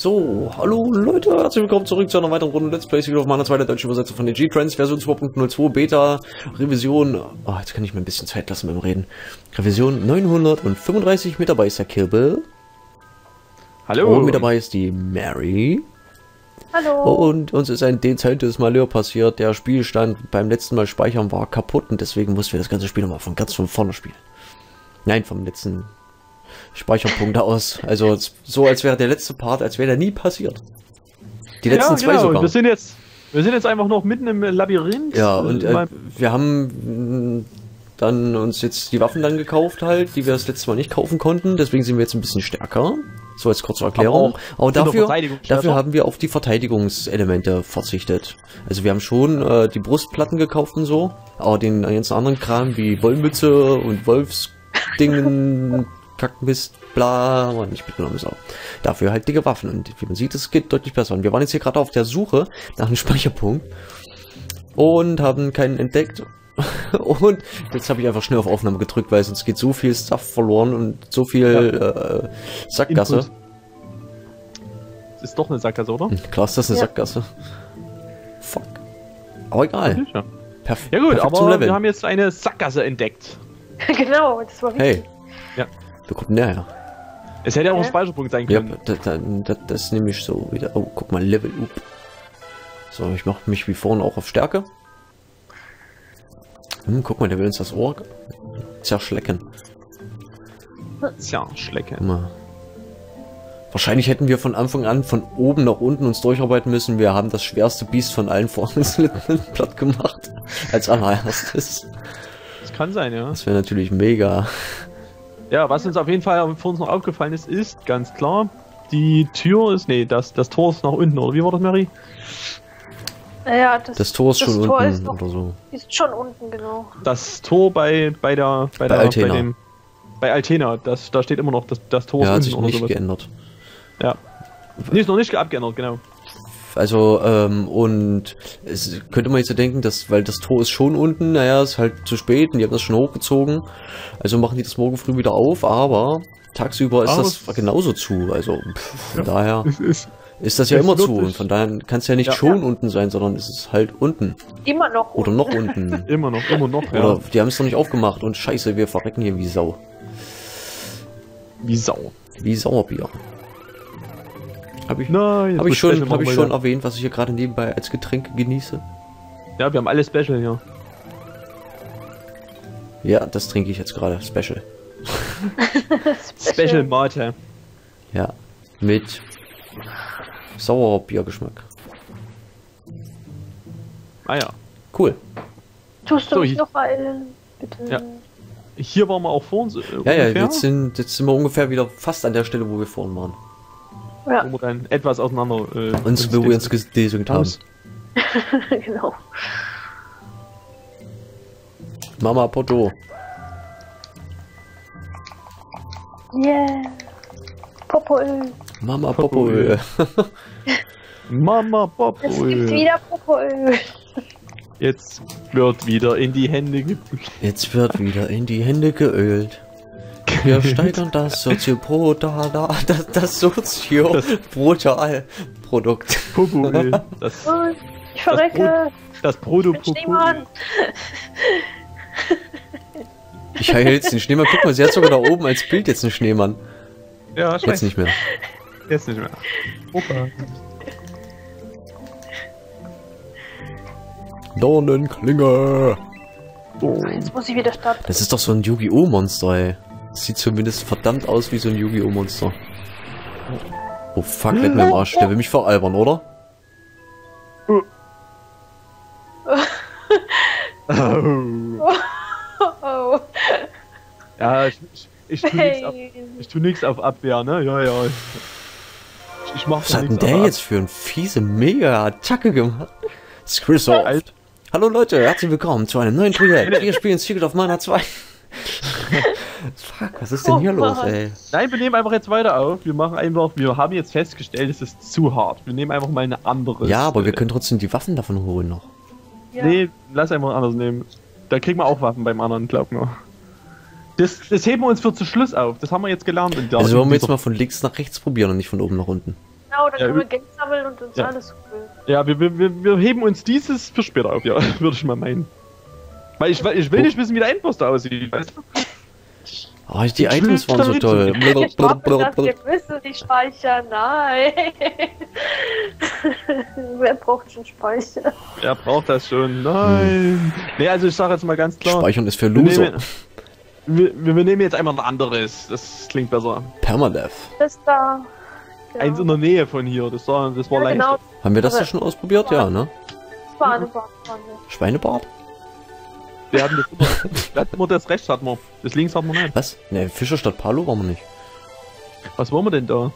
So, hallo Leute, herzlich willkommen zurück zu einer weiteren Runde Let's Play Secret of Mana, zweite deutsche Übersetzung von den G-Trends, Version 2.02, Beta, Revision, oh, jetzt kann ich mir ein bisschen Zeit lassen beim Reden, Revision 935, mit dabei ist der Kirbel. Hallo. Und mit dabei ist die Mary. Hallo. Und uns ist ein dezentes Malheur passiert, der Spielstand beim letzten Mal speichern war kaputt und deswegen mussten wir das ganze Spiel nochmal von ganz von vorne spielen. Nein, vom letzten Speicherpunkt aus. Also so, als wäre der letzte Part, als wäre der nie passiert. Die letzten ja, zwei genau. sogar. Wir sind jetzt, wir sind jetzt einfach noch mitten im Labyrinth. Ja, und äh, wir haben dann uns jetzt die Waffen dann gekauft halt, die wir das letzte Mal nicht kaufen konnten. Deswegen sind wir jetzt ein bisschen stärker. So als kurze Erklärung. auch Aber der dafür, dafür haben wir auf die Verteidigungselemente verzichtet. Also wir haben schon äh, die Brustplatten gekauft und so, aber den ganzen anderen Kram wie Wollmütze und Wolfsdingen, Kackmist, bla, haben wir nicht mitgenommen. So. Dafür halt dicke Waffen. Und wie man sieht, es geht deutlich besser. Und wir waren jetzt hier gerade auf der Suche nach einem Speicherpunkt und haben keinen entdeckt. Und jetzt habe ich einfach schnell auf Aufnahme gedrückt, weil sonst geht so viel Stuff verloren und so viel äh, Sackgasse. Input. Das ist doch eine Sackgasse, oder? Hm, Klar ist das eine Ja. Sackgasse. Fuck. Aber egal. Ja, Perf ja gut, aber wir haben jetzt eine Sackgasse entdeckt. genau, das war Hey, wichtig. Wo kommt denn der her? Es hätte ja auch ein? Speicherpunkt sein Ja, können. das, das, das nehme ich so wieder. Oh, guck mal, Level up. So, ich mache mich wie vorhin auch auf Stärke. Hm, guck mal, der will uns das Ohr zerschlecken. Tja, Schlecke. Guck mal. Wahrscheinlich hätten wir von Anfang an von oben nach unten uns durcharbeiten müssen. Wir haben das schwerste Biest von allen vorne platt gemacht. Als allererstes. Das kann sein, ja. Das wäre natürlich mega. Ja, was uns auf jeden Fall vor uns noch aufgefallen ist, ist ganz klar, die Tür ist, nee, das, das Tor ist nach unten, oder wie war das, Mary? Ja, das, Das Tor ist das schon Tor unten ist noch, oder so. ist schon unten, genau. Das Tor bei, bei der, bei, Bei der, Altena. bei dem, bei Altena, das, da steht immer noch, das, das Tor Ja, hat ist sich unten oder nicht sowas. geändert. Ja. Nee, ist noch nicht abgeändert, genau. Also, ähm, und es könnte man jetzt so denken, dass, weil das Tor ist schon unten, naja, ist halt zu spät und die haben das schon hochgezogen. Also machen die das morgen früh wieder auf, aber tagsüber ist Aber das genauso zu. Also, pff, von daher Es ist, ist das ja immer zu. Und von daher kann es ja nicht Ja. schon unten sein, sondern es ist halt unten. Immer noch. Oder noch unten. immer noch, immer noch, ja. Oder die haben es noch nicht aufgemacht und scheiße, wir verrecken hier wie Sau. Wie Sau. Wie Sauerbier. Hab ich, Nein, hab ich schon, hab ich schon erwähnt, was ich hier gerade nebenbei als Getränk genieße? Ja, wir haben alle Special hier. Ja, das trinke ich jetzt gerade. Special. Special Mate. Ja. Mit Sauerbiergeschmack. Ah ja. Cool. Tust du So, mich ich- noch eilen? Bitte. Ja. Hier waren wir auch vor uns. Äh, Ja, ja, ungefähr, jetzt sind, jetzt sind wir ungefähr wieder fast an der Stelle, wo wir vorhin waren. Ja, Wo wir dann etwas auseinander. Äh, Uns, wo wir uns gedesingt haben. Genau. Mama Potto. Yeah. Popoöl. Mama Popoöl. Popoöl. Mama Bob. Es gibt wieder Popoöl. Jetzt wird wieder in die Hände ge Jetzt wird wieder in die Hände geölt. Wir steigern das Sozioprodukt, das, das Sozioprodukt. Popoöl. Das, Und ich verrecke. das Proto Ich bin Schneemann. Ich heile jetzt den Schneemann. Guck mal, sie hat sogar da oben als Bild jetzt einen Schneemann. Ja, Jetzt scheiße. nicht mehr. Jetzt nicht mehr. Opa. Dornenklinge. Oh. Jetzt muss ich wieder starten. Das ist doch so ein Yu-Gi-Oh! Monster, ey. Sieht zumindest verdammt aus wie so ein Yu-Gi-Oh! Monster. Oh fuck, leck mir am Arsch. Der will mich veralbern, oder? Oh. Oh. Ja, ich, ich, ich tu nichts auf, ich tu nix auf Abwehr, ne? Ja, ja. Ich, ich mach Was hat denn der jetzt für ein fiese Mega-Attacke gemacht? Scrisoft. Alt. Hallo Leute, herzlich willkommen zu einem neuen Projekt. Wir spielen Secret of Mana 2. Fuck, was ist denn hier Oh los, ey? Nein, wir nehmen einfach jetzt weiter auf. Wir machen einfach, wir haben jetzt festgestellt, es ist zu hart. Wir nehmen einfach mal eine andere. Ja, aber wir können trotzdem die Waffen davon holen noch. Ja. Nee, lass einfach anders nehmen. Da kriegen wir auch Waffen beim anderen, glaub mir. Das, das heben wir uns für zu Schluss auf. Das haben wir jetzt gelernt. In der, Also wollen wir jetzt mal von links nach rechts probieren und nicht von oben nach unten. Genau, dann Ja, können wir Geld sammeln und uns Ja. alles holen. Ja, wir, wir, wir, wir heben uns dieses für später auf, ja, würde ich mal meinen. Weil ich, ich will nicht wissen, wie der Endboss da aussieht, weißt du? Oh, die Ich Items waren so toll. Ich hoffe, dass wir müssen die speichern. Nein. Wer braucht schon Speicher? Er braucht das schon. Nein. Nee, also ich sage jetzt mal ganz klar. Speichern ist für wir, Loser. nehmen, wir, wir, wir nehmen jetzt einmal ein anderes. Das klingt besser. Permadeath. Das da. Genau. Eins in der Nähe von hier. Das war, das war ja, leicht. genau. Haben wir das ja schon ausprobiert? Ja, ne? Badwanne. Schweinebart? Wir hatten das immer, wir hatten immer das rechts hatten wir. Das links hatten wir nicht. Was? Ne, Fischer statt Palo waren wir nicht. Was wollen wir denn da?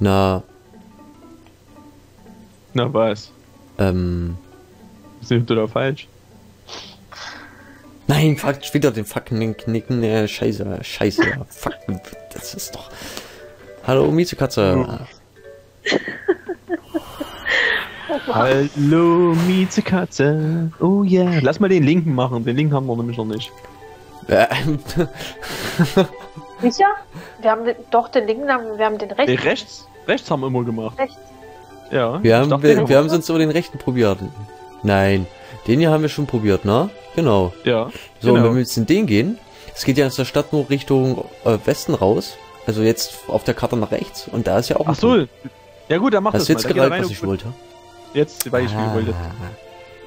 Na, Na was? ähm. Sind wir da falsch? Nein, fuck, wieder den fucking Knicken. Äh, scheiße, scheiße. fuck, das ist doch. Hallo, Miezekatze. Hallo, Miezekatze. Oh yeah. Lass mal den linken machen. Den linken haben wir nämlich noch nicht. Äh, Sicher? Wir haben den, doch den linken, haben- wir haben den rechten. rechts? Rechts haben wir immer gemacht. Rechts. Ja. wir, haben, dachte, wir, den- wir haben sonst über den rechten probiert. Nein, den hier haben wir schon probiert, ne? Genau. Ja. So, und Genau. wenn wir jetzt in den gehen, es geht ja aus der Stadt nur Richtung äh, Westen raus. Also jetzt auf der Karte nach rechts. Und da ist ja auch Ach so. Punkt. Ja gut, dann mach Hast das du jetzt mal. Gerade, was ich wollte? Jetzt weiß ich, Ah. wollte. Wollen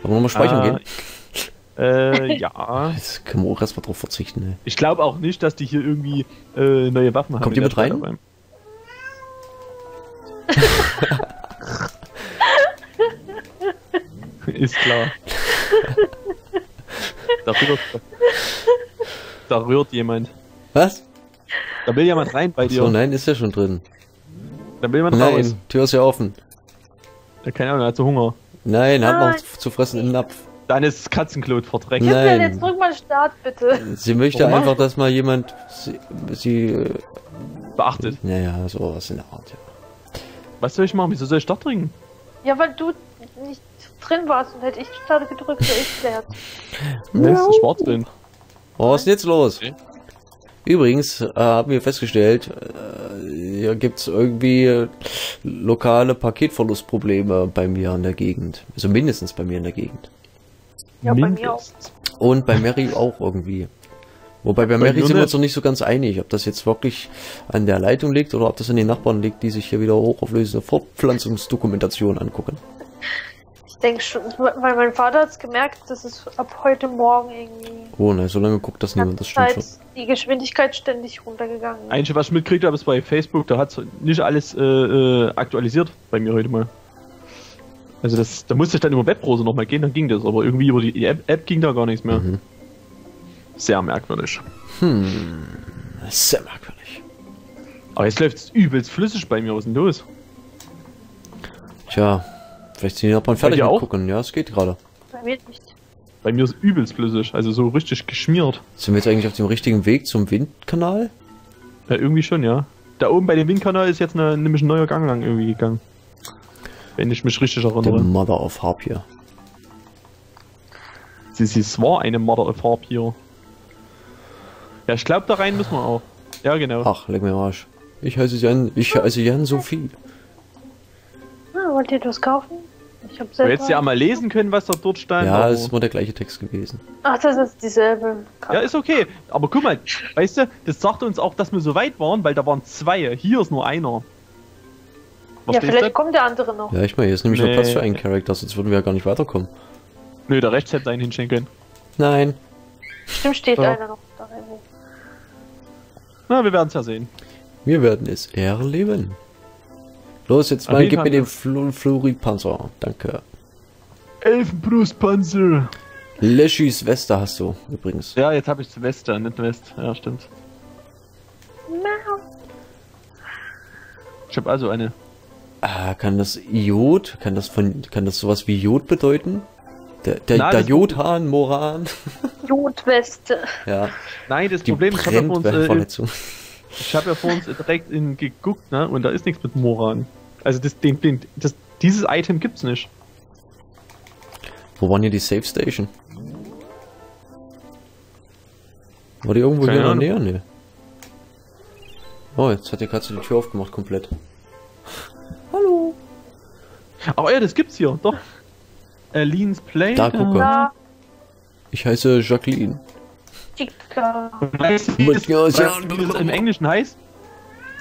wir nochmal speichern Ah, gehen? Äh, ja. Jetzt können wir auch erstmal drauf verzichten, ey. Ich glaube auch nicht, dass die hier irgendwie äh, neue Waffen haben. Kommt ihr mit rein? Ist klar. da, rührt, da rührt jemand. Was? Da will jemand rein bei dir. So, nein, ist ja schon drin. Da will jemand raus. Nein, Tür ist ja offen. Ja, keine Ahnung, er hat so Hunger. Nein, hat Nein. noch zu fressen im Napf. Dann ist Katzenklo verdreckt. Nein. Christian, jetzt drück mal Start, bitte. Sie möchte Warum? einfach, dass mal jemand sie, sie äh, Beachtet. naja, sowas in der Art, ja. Was soll ich machen? Wieso soll ich Start trinken? Ja, weil du nicht drin warst und hätte ich Start gedrückt, wäre ich leer. Ne, ist schwarz drin. Oh, was ist denn jetzt los? Okay. Übrigens äh, haben wir festgestellt, äh, hier gibt's irgendwie äh, lokale Paketverlustprobleme bei mir in der Gegend. Also mindestens bei mir in der Gegend. Ja, bei mir auch. Mindestens. Und bei Mary auch irgendwie. Wobei bei Mary mir sind wir uns noch nicht so ganz einig, ob das jetzt wirklich an der Leitung liegt oder ob das an den Nachbarn liegt, die sich hier wieder hochauflösende Fortpflanzungsdokumentation angucken. Ich denke schon, weil mein Vater hat es gemerkt, dass es ab heute Morgen irgendwie Oh nein, so lange guckt das niemand, das stimmt schon. Die Geschwindigkeit ständig runtergegangen ist. Einzige, was ich mitgekriegt habe, ist bei Facebook, da hat nicht alles äh, äh, aktualisiert bei mir heute mal. Also das, da musste ich dann über Webbrowser nochmal gehen, dann ging das, aber irgendwie über die App, App ging da gar nichts mehr. Mhm. Sehr merkwürdig. Hm, sehr merkwürdig. Aber jetzt läuft es übelst flüssig bei mir, was ist denn los? Tja, vielleicht sind die Nachbarn fertig dir mit auch? gucken. Ja, es geht gerade. Bei mir nicht. Bei mir ist übelst flüssig, also so richtig geschmiert. Sind wir jetzt eigentlich auf dem richtigen Weg zum Windkanal? Ja, irgendwie schon, ja. Da oben bei dem Windkanal ist jetzt eine, nämlich ein neuer Gang lang irgendwie gegangen. Wenn ich mich richtig Der erinnere. Mother of Harp hier. Sie, sie, es war eine Mother of Harp hier. Ja, ich glaube, da rein müssen wir auch. Ja, genau. Ach, leck mir am Arsch. Ich heiße Jan, ich heiße Jan Sophie. Ah, wollt ihr etwas kaufen? Ich hab Du selber. hättest ja mal lesen können, was da dort stand. Ja, aber- es ist immer der gleiche Text gewesen. Ach, das ist dieselbe. ja, ist okay. Aber guck mal, weißt du, das sagt uns auch, dass wir so weit waren, weil da waren zwei. Hier ist nur einer. ja, Verstehst vielleicht du? kommt der andere noch. Ja, ich meine, hier ist nämlich noch Nee. Platz für einen Charakter, sonst würden wir ja gar nicht weiterkommen. Nö, da rechts hätte einen hinstellen können. Nein. Stimmt, steht Ja. einer noch da irgendwo. Na, wir werden es ja sehen. Wir werden es erleben. Los, jetzt mal, gib mir den ja. Flu Fluoridpanzer. Danke. Elfenbrustpanzer. Leschis Weste hast du, übrigens. Ja, jetzt habe ich Silvester, nicht West. Ja, stimmt. Miau. Ich habe also eine. Ah, kann das Iod, kann das von, kann das sowas wie Jod bedeuten? Der, der, Na, der Jodhahn, Moran. Jodweste. ja, Nein, das die Problem ist, ich habe ja, vor uns, äh, ich hab ja vor uns direkt in, geguckt, ne? Und da ist nichts mit Moran. Also das, den, den, das, dieses Item gibt's nicht. Wo waren hier die Safe Station? War die irgendwo Keine hier in der. Nähe? Nee. Oh, jetzt hat die Katze die Tür aufgemacht komplett. Aber ja, das gibt's hier, doch. Aleen's Play. Da, guck mal. Ja, Ich heiße Jacqueline. Chica. Weißt du, wie das, Ja, ja. du, wie das im Englischen heißt?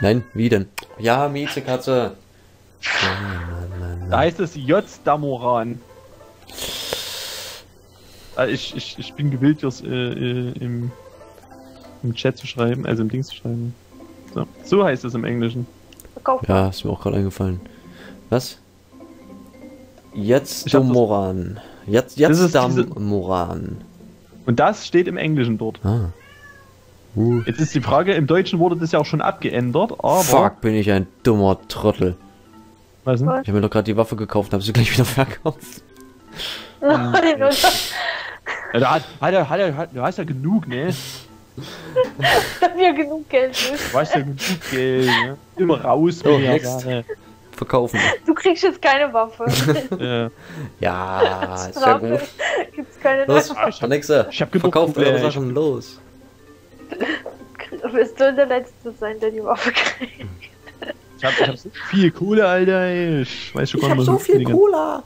Nein, wie denn? Ja, Mann, Mann, Da heißt es J. Damoran. Äh, Ich, ich, ich bin gewillt, das äh, äh, im, im Chat zu schreiben, also im Ding zu schreiben. So, so heißt es im Englischen. Ja, ist mir auch gerade eingefallen. Was? Jetzt Moran. Jetzt, Das jetzt ist diese- Moran. Und das steht im Englischen dort. Ah. Uh. Jetzt ist die Frage, im Deutschen wurde das ja auch schon abgeändert, aber... Fuck, bin ich ein dummer Trottel. Was denn? Was? Ich habe mir doch gerade die Waffe gekauft und habe sie gleich wieder verkauft. Nein, oder? Ja, da hat, hat, er, hat, er, hat, du hast ja genug, ne? Haben wir genug Geld. Ne? Du hast ja genug Geld, ne? Immer raus Oh, der next. Sache. Verkaufen. Du kriegst jetzt keine Waffe. Ja. Ja, ist ja gut. Gibt's keine Los, neue Waffe. der nächste. Ich hab genug Verkauft eure Kohle, ich- Sachen, los. Wirst du der Letzte sein, der die Waffe kriegt. Ich hab, ich hab so viel Kohle, Alter, ey. Ich weiß schon Ich gar habe nicht so mehr, viel Cola.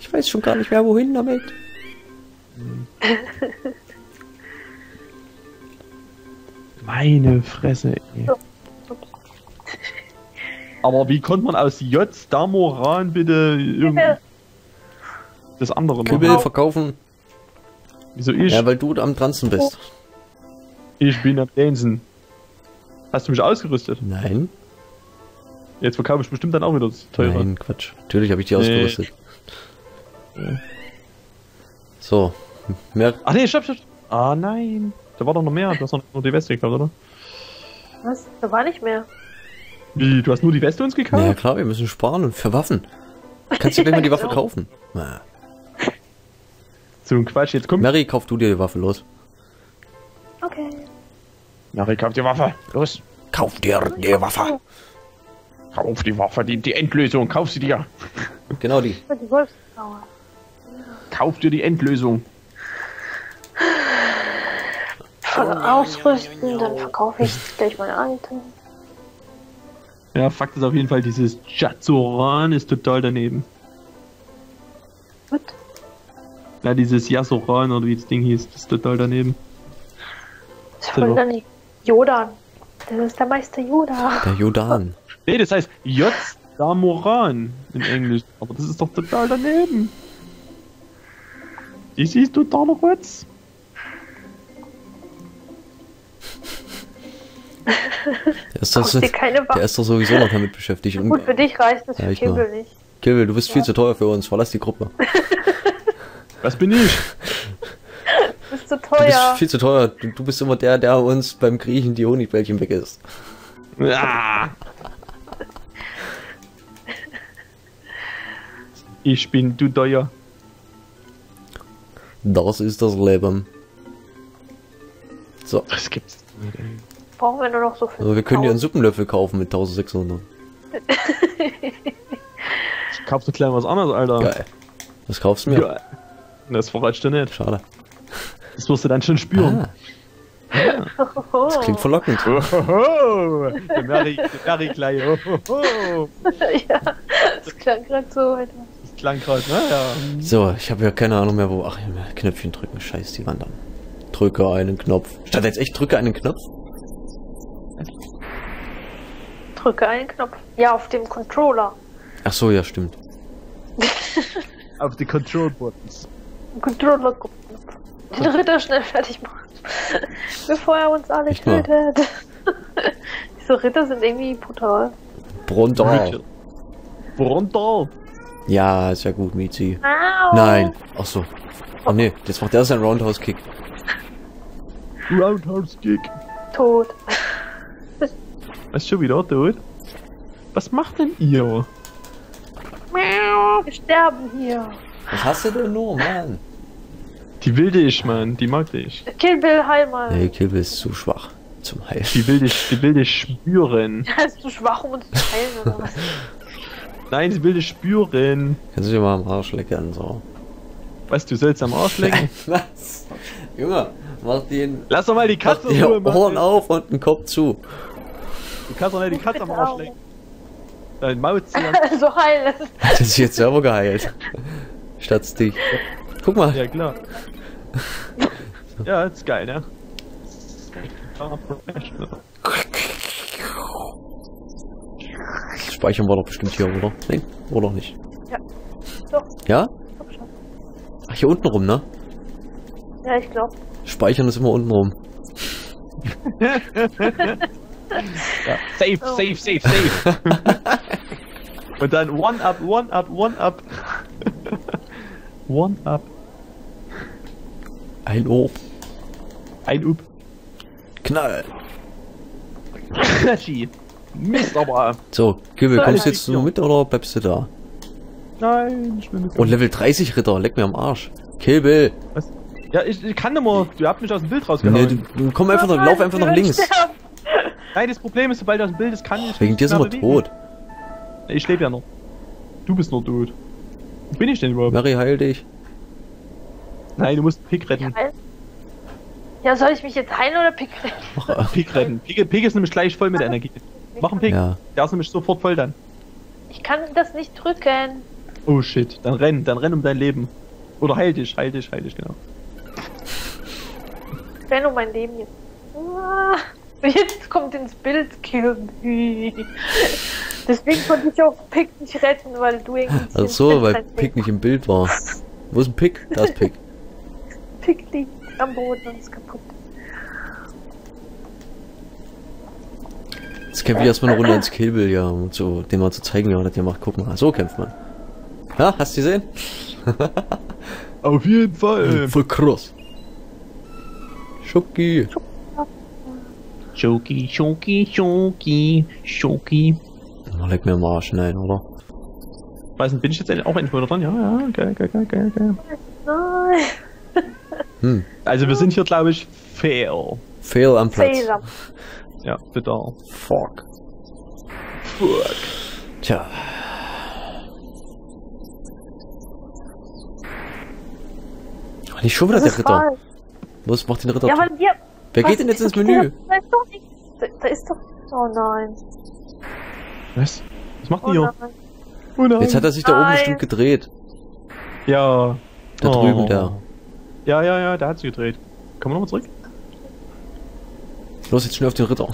Ich weiß schon gar nicht mehr, wohin damit. Meine Fresse, ey. Aber wie konnte man aus J. Damoran bitte irgendwie das andere Kübel machen? verkaufen. Wieso ich? Ja, weil du am dransten bist. Ich bin am Dancen. Hast du mich ausgerüstet? Nein, Jetzt verkaufe ich bestimmt dann auch wieder das teure. nein, Quatsch. Natürlich habe ich die Nee. ausgerüstet. So, mehr. Ach nee, stopp, stopp. stopp. Ah nein. Da war doch noch mehr. Du hast noch nur die Weste gekauft, oder? Was? Da war nicht mehr. Wie, du hast nur die Weste uns gekauft? ja, klar, wir müssen sparen und für Waffen. Kannst du gleich mal die Waffe Genau. kaufen? Na, So ein Quatsch, jetzt kommt. Mary, kauf du dir die Waffe, los. Okay. Mary, kauf die Waffe. Los. Kauf dir die Waffe. Kauf die Waffe, die, die Endlösung. Kauf sie dir. Genau die. Die. Kauf dir die Endlösung. Voll ausrüsten, dann verkaufe ich gleich meine alte. Ja, Fakt ist auf jeden Fall, dieses Jazoran ist total daneben. Was? Ja, dieses Yasoran oder wie das Ding hieß, das ist total daneben. Das ist voll daneben. Jodan. Das ist der Meister Yoda. Der Jodan. Nee, das heißt J. Damoran im Englisch. Aber das ist doch total daneben. Das ist totaler Rotz. Der ist, doch, der ist doch sowieso noch damit beschäftigt. Und, Gut, für dich reicht es, Ja, für. Kibbel nicht. Kibbel, du bist viel zu teuer für uns. Verlass die Gruppe. Was bin ich? Du bist zu Du bist teuer. viel zu teuer. Du, du bist immer der, der uns beim Griechen die Honigbällchen weg ist. Ah. Ich bin du teuer. Das ist das Leben. So, Was gibt's? Brauchen wir nur noch so viel. also wir können dir einen Suppenlöffel kaufen mit 1600. Ich kauf so klein was anderes, Alter. Geil. Was kaufst du mir? Ja. Das verratst du nicht. Schade. Das wirst du dann schon spüren. Ah, Oh, das klingt verlockend. Ohoho, der Mary, der Mary gleich. Ohoho. ja, das klang gerade so. Alter. Gerade, ne? Ja. So, ich habe ja keine Ahnung mehr, wo. Ach, Knöpfchen drücken. Scheiß, die wandern. Drücke einen Knopf. Statt jetzt echt drücke einen Knopf? Drücke einen Knopf. Ja, auf dem Controller. Ach so, ja, stimmt. Auf die Control Buttons. Controller Knopf. Den Ritter schnell fertig machen. Bevor er uns alle tötet. Diese Ritter sind irgendwie brutal. Brutal. Runter. Ja, ist ja gut, Mizi. Au. Nein. Ach so. Oh nee, jetzt macht er seinen Roundhouse-Kick. Roundhouse Kick. Tot. Was schon wieder, dude? Was macht denn ihr? Wir sterben hier. Was hast du denn nur, Mann? Die wilde ich, Mann. Die mag ich. Kill Bill, heil mal. Nee, Kill ist zu schwach zum Heilen. Die will dich, die will dich spüren. Bist du schwach, um uns zu heilen oder was? Nein, sie will dich spüren. Kannst du dir mal am Arsch leckern, so. Was, du sollst am Arsch lecken? Was? Junge, mach den. Lass doch mal die Mach Katze die in Ruhe. Ohren auf und den Kopf zu. Du kannst doch nicht die Katze am Arsch lecken. Dein Maut ziehen. Also heil. Hat er sich jetzt selber geheilt. Statt dich. Guck mal. Ja, klar. ja, das ist geil, ne? Speichern war doch bestimmt hier, oder? Nein, oder nicht? Ja. Doch. Ja? Komm schon. Ach, hier unten rum, ne? Ja, ich glaube. Speichern ist immer unten rum. Ja. Safe, Oh. safe, safe, safe. Und dann one up, one up, one up. one up. Ein Ohr. Ein Up. Knall. Knatschi. Mist aber. So, Kibbel, So, kommst du jetzt nur mit oder bleibst du da? Nein, ich will mit. Und Level 30 Ritter, leck mir am Arsch. Kill Was? Ja, ich, ich kann nicht mehr. Du habt mich aus dem Bild Nee, rausgehauen. du, du komm einfach, noch, lauf einfach nach links. Nein, das Problem ist, sobald du aus dem Bild ist, kann ich Wegen dir sind wir bewegen. tot. Ich lebe ja noch. Du bist noch tot. Wo bin ich denn überhaupt? Mary, heil dich. Nein, du musst Pick retten. Ja, soll ich mich jetzt heilen oder pick retten? Pick retten. Pick, Pick ist nämlich gleich voll mit Energie. Mach einen Pick. Ja. Der ist nämlich sofort voll dann. Ich kann das nicht drücken. Oh shit. Dann renn, dann renn um dein Leben. Oder heil dich, heil dich, heil dich, genau. Renn um mein Leben jetzt. Ah, Jetzt kommt ins Bild Kill. Deswegen konnte ich auch Pick nicht retten, weil du irgendwie. Ach so, weil Pick nicht im Bild war. Wo ist ein Pick? Da ist Pick. Pick liegt am Boden und ist kaputt. Jetzt kämpfe ich erstmal eine Runde ins Killbill, ja, um zu, dem mal zu zeigen, wie man das hier macht. Guck mal, so kämpft man. Ja, hast du gesehen? Auf jeden Fall. Voll krass. Schoki. Schoki, Schoki, Schoki, Schoki. Oh, leck mir am Arsch, nein, oder? Weiß nicht, bin ich jetzt auch endlich wieder dran? Ja, ja, geil, geil, geil, geil, geil. Hm, Also wir sind hier, glaube ich, fair. Fail am Platz. Fehler. Ja, bitte. Fuck. Fuck. Tja. Oh, Nicht schon wieder der Ritter. falsch. Los, mach den Ritter. Ja, weil wir. Wer Was? geht denn jetzt ins Menü? Da ist doch nichts. Da, da ist doch. Oh nein. Was? Was macht Oh ihr hier? nein. Oh nein. Jetzt hat er sich da oben Nein. bestimmt gedreht. Ja. Da Oh. drüben, der. Ja, ja, ja, da hat sie gedreht. Kommen wir nochmal zurück? Los, jetzt schnell auf den Ritter.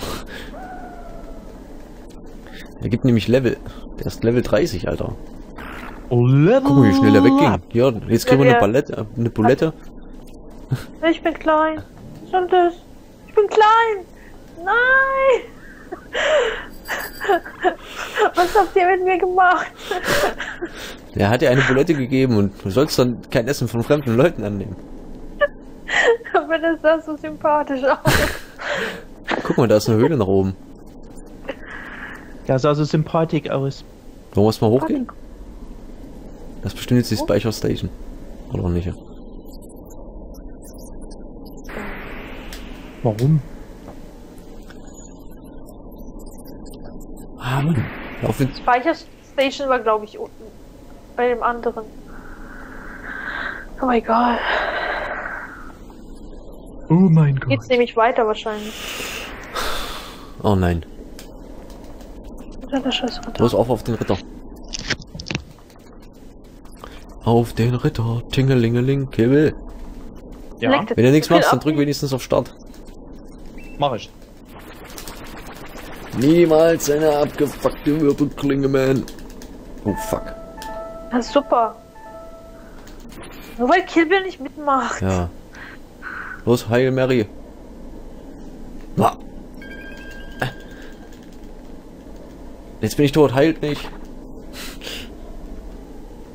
Der gibt nämlich Level. Der ist Level 30, Alter. Oh, Level. Guck mal, wie schnell er wegging. Ja, jetzt kriegen wir eine. Palette, äh, eine Bulette. Ich bin klein. Soll das? Ich bin klein. Nein. Was habt ihr mit mir gemacht? Der hat dir eine Bulette gegeben und du sollst dann kein Essen von fremden Leuten annehmen. Aber das sah so sympathisch aus. Guck mal, da ist eine Höhle nach oben. Der sah so sympathisch aus. Wollen wir es mal hochgehen? Das ist bestimmt jetzt die Speicher Station. Oder auch nicht? Warum? Ah, Mann. Lauf in... Speicherstation war, glaube ich, unten. Bei dem anderen. Oh egal. Oh mein Gott. Geht's nämlich weiter wahrscheinlich. Oh nein. Oder der scheiß Ritter. Los, auf auf den Ritter. Auf den Ritter. Tingelingeling, Kibbel. Ja, Wenn du nichts machst, dann drück wenigstens auf Start. mach ich. Niemals eine abgefuckte Wirbelklinge, man. Oh, fuck. Ja, super. Nur weil Kill Bill nicht mitmacht. Ja. Los, heil Mary. Na. Jetzt bin ich tot, heilt nicht.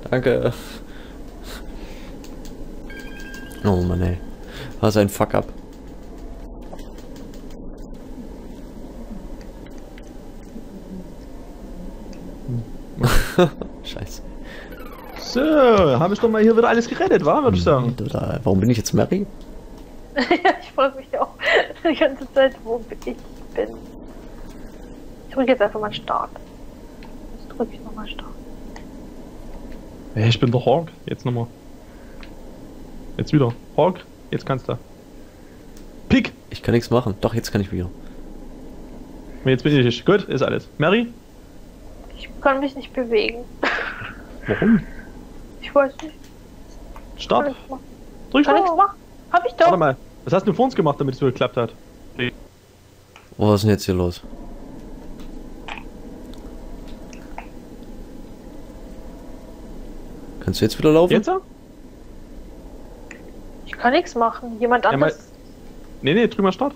Danke. Oh Mann, ey. Was ein Fuck-up. Scheiße. So, habe ich doch mal hier wieder alles gerettet, wa? Würde ich sagen. Total. Warum bin ich jetzt Mary? ja, ich frage mich auch die ganze Zeit, wo ich bin. Ich drücke jetzt einfach mal Start. Jetzt drücke ich nochmal Start. Hey, ich bin der Hawk. Jetzt nochmal. Jetzt wieder. Hawk, jetzt kannst du. Pick! Ich kann nichts machen. Doch, jetzt kann ich wieder. Jetzt bin ich. Gut, ist alles. Mary? Ich kann mich nicht bewegen. Warum? Ich weiß nicht. Kann Start. ich machen. Drück Kann ich Start. machen? Hab ich Warte doch. mal. Was hast du vor uns gemacht, damit es so geklappt hat? Oh, was ist denn jetzt hier los? Kannst du jetzt wieder laufen? Jetzt? Ich kann nichts machen. Jemand Ja, mal- anderes Nee, nee, drück mal Start.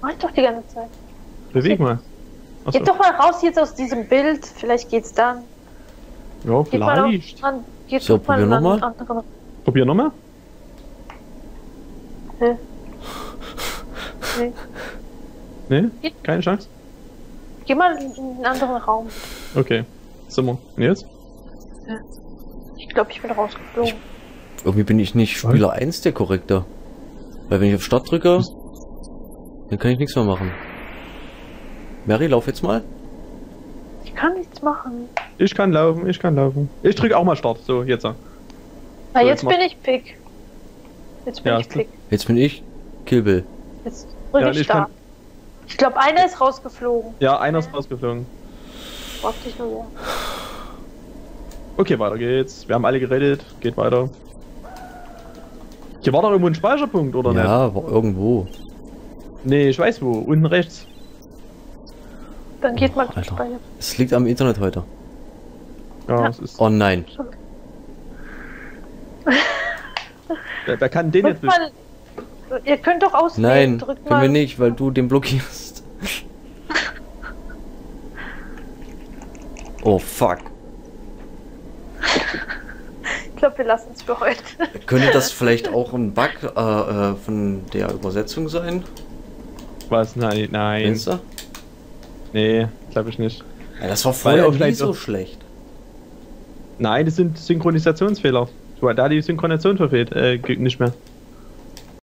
macht doch die ganze Zeit. Beweg mal. Achso. Geht doch mal raus jetzt aus diesem Bild. Vielleicht geht's dann. Ja, Geht mal vielleicht. an, geht So, doch mal probier noch an mal. anderen. Probier nochmal. Nee. Nee? Geht- Keine Chance? Geh mal in einen anderen Raum. Okay. Wir. Und jetzt? Ich glaube, ich bin rausgeflogen. Irgendwie bin ich nicht Spieler 1 der Korrektor. Weil wenn ich auf Start drücke, dann kann ich nichts mehr machen. Mary, lauf jetzt mal. Ich kann nichts machen. Ich kann laufen, ich kann laufen. Ich drück auch mal Start. So, jetzt. Na, So, jetzt jetzt bin ich Pick. Jetzt bin Ja, ich Pick. Jetzt bin ich Kill Bill. Jetzt drücke Ja, ich ich da. kann- Ich glaube, einer ist rausgeflogen. Ja, einer ist rausgeflogen. Frag dich nur. Okay, weiter geht's. Wir haben alle geredet. Geht weiter. Hier war doch irgendwo ein Speicherpunkt, oder nicht? Ja, war irgendwo. Nee, ich weiß wo. Unten rechts. Dann geht mal Alter. Speicher. Es liegt am Internet heute. Ja, Ja. es ist. Oh nein. Wer, wer kann den jetzt mal. Ihr könnt doch auswählen. Nein, Drückt können mal. wir nicht, weil du den blockierst. Oh fuck. Glaube, wir lassen es für heute. Könnte das vielleicht auch ein Bug äh, äh, von der Übersetzung sein? Was? Nein, nein. Meinst du? Nee, glaube ich nicht. Ja, das war vorher auch vielleicht so noch- schlecht. Nein, das sind Synchronisationsfehler. Du, da die Synchronisation verfehlt. Äh, nicht mehr.